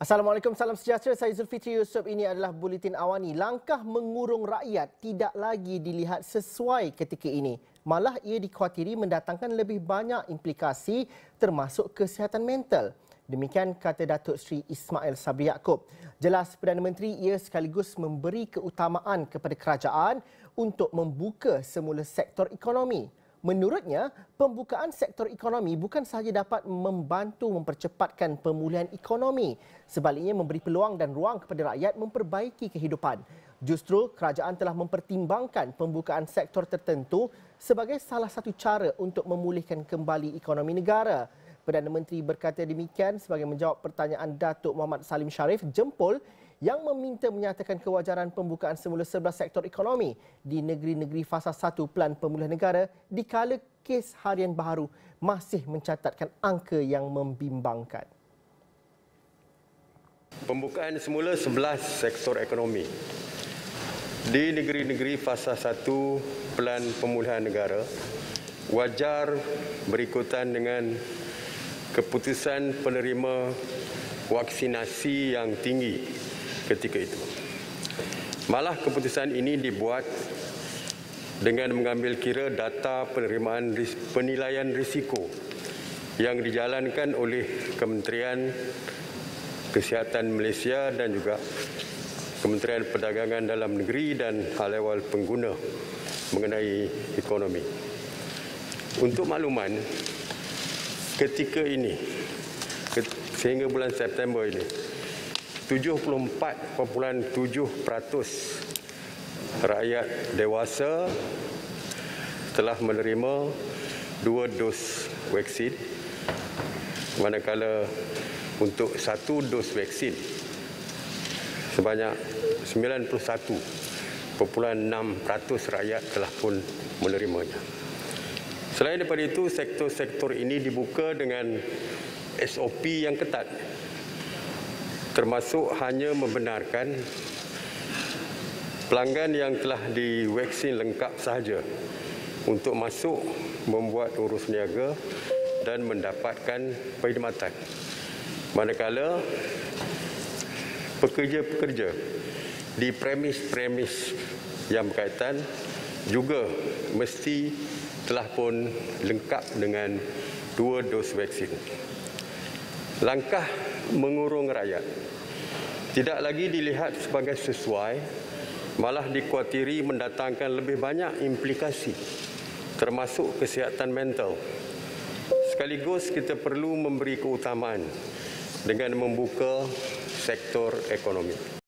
Assalamualaikum, salam sejahtera. Saya Zulfitri Yusof. Ini adalah Buletin Awani. Langkah mengurung rakyat tidak lagi dilihat sesuai ketika ini. Malah ia dikhawatiri mendatangkan lebih banyak implikasi termasuk kesihatan mental. Demikian kata Datuk Seri Ismail Sabri Yaakob. Jelas Perdana Menteri ia sekaligus memberi keutamaan kepada kerajaan untuk membuka semula sektor ekonomi. Menurutnya, pembukaan sektor ekonomi bukan sahaja dapat membantu mempercepatkan pemulihan ekonomi, sebaliknya memberi peluang dan ruang kepada rakyat memperbaiki kehidupan. Justru, kerajaan telah mempertimbangkan pembukaan sektor tertentu sebagai salah satu cara untuk memulihkan kembali ekonomi negara. Perdana Menteri berkata demikian sebagai menjawab pertanyaan Datuk Muhammad Salim Sharif Jempol yang meminta menyatakan kewajaran pembukaan semula 11 sektor ekonomi di negeri-negeri fasa 1 Pelan Pemulihan Negara dikala kes harian baharu masih mencatatkan angka yang membimbangkan. Pembukaan semula 11 sektor ekonomi di negeri-negeri fasa 1 Pelan Pemulihan Negara wajar berikutan dengan keputusan penerima vaksinasi yang tinggi ketika itu. Malah keputusan ini dibuat dengan mengambil kira data penerimaan penilaian risiko yang dijalankan oleh Kementerian Kesihatan Malaysia dan juga Kementerian Perdagangan Dalam Negeri dan hal ehwal pengguna mengenai ekonomi. Untuk makluman, ketika ini, sehingga bulan September ini, 74.7% rakyat dewasa telah menerima dua dos vaksin manakala untuk satu dos vaksin sebanyak 91.6% rakyat telah pun menerimanya. Selain daripada itu, sektor-sektor ini dibuka dengan SOP yang ketat termasuk hanya membenarkan pelanggan yang telah divaksin lengkap sahaja untuk masuk membuat urus niaga dan mendapatkan perkhidmatan. Manakala pekerja-pekerja di premis-premis yang berkaitan juga mesti telah pun lengkap dengan dua dos vaksin. Langkah mengurung rakyat. Tidak lagi dilihat sebagai sesuai malah dikuatiri mendatangkan lebih banyak implikasi termasuk kesihatan mental. Sekaligus kita perlu memberi keutamaan dengan membuka sektor ekonomi